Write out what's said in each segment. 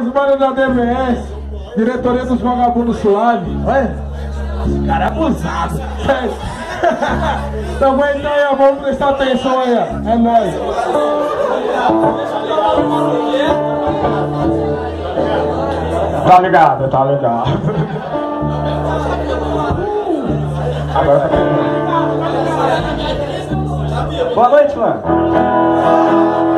Os manos da DBS, diretoria dos vagabundos suave. Olha, cara é abusado. então então aí, vamos prestar atenção aí, ó. É nóis. Tá ligado, tá ligado. Agora tá Boa noite, mano.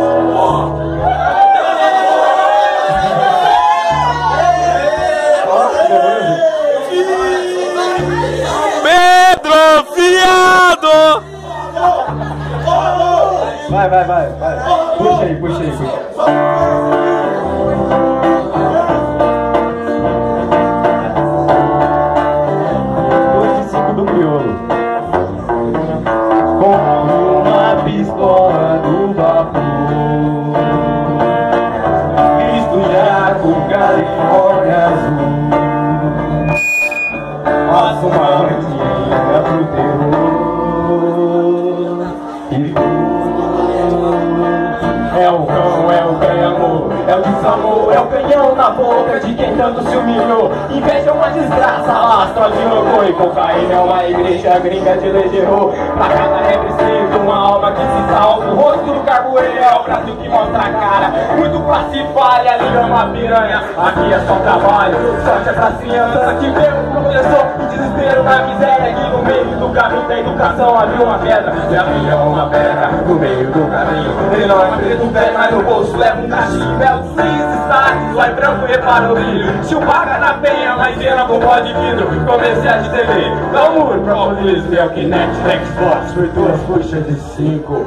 拜拜拜拜，不行不行。É o cão, é o amor, é o desamor, é o canhão na boca de quem tanto se humilhou. Inveja é uma desgraça, lastra de loucura e cocaína é uma igreja gringa de legerou. Pra cada repressivo, é o Brasil que mostra a cara. Muito falha, ali é uma piranha. Aqui é só trabalho, sorte é pras crianças que vê o professor em desespero na miséria. Que no meio do caminho da educação havia uma pedra. E havia uma pedra no meio do caminho. Ele não é preto velho, mas no bolso leva um cachimbo. É o cis, estático, vai branco, repara o brilho. O paga na penha, mas vena com pó de vidro. Comercial de TV, dá um muro pra poder ver o Kinect, Xbox por duas puxas de cinco.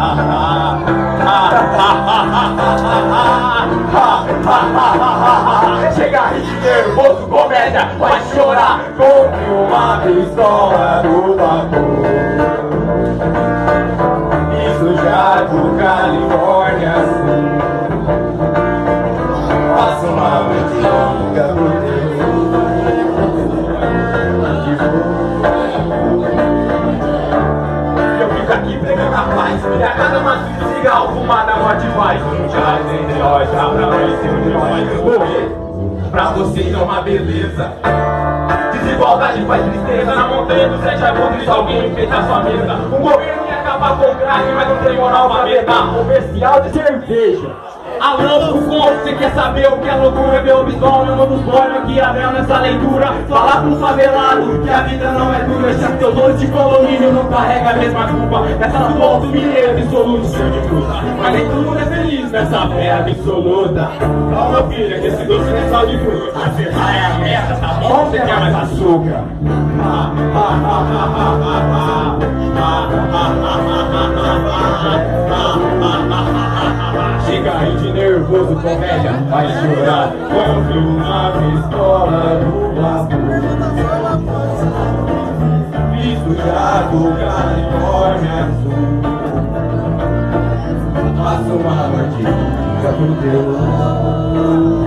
Chega aí, nervoso, comédia, vai chorar. Compre uma pistola do vapor. De cigarro fumada morte faz jazz entre nós, dá pra nós ser um de nós. Morrer pra vocês é uma beleza. Desigualdade faz tristeza. Na montanha do Zé Jagodris alguém a sua mesa. Um governo ia acabar com o crack Mas não tem moral uma meta Comercial de cerveja Alô, você quer saber o que é loucura? No mundo dos boys, aqui Abel nessa leitura Falar pro favelado que a vida não é dura Já que teu doce de condomínio não carrega a mesma culpa Nessa tua mineira absoluta, cheio de fruta Mas nem todo mundo é feliz nessa fé absoluta Calma, meu filho, que esse doce é sal de fruta Você vai a merda, tá bom? Você quer mais açúcar? Ah, ah, ah, ah, ah, ah, ah nervoso comédia vai chorar. Compre uma pistola no vaso Misturado Califórnia Azul Passa uma bandida pro teu lado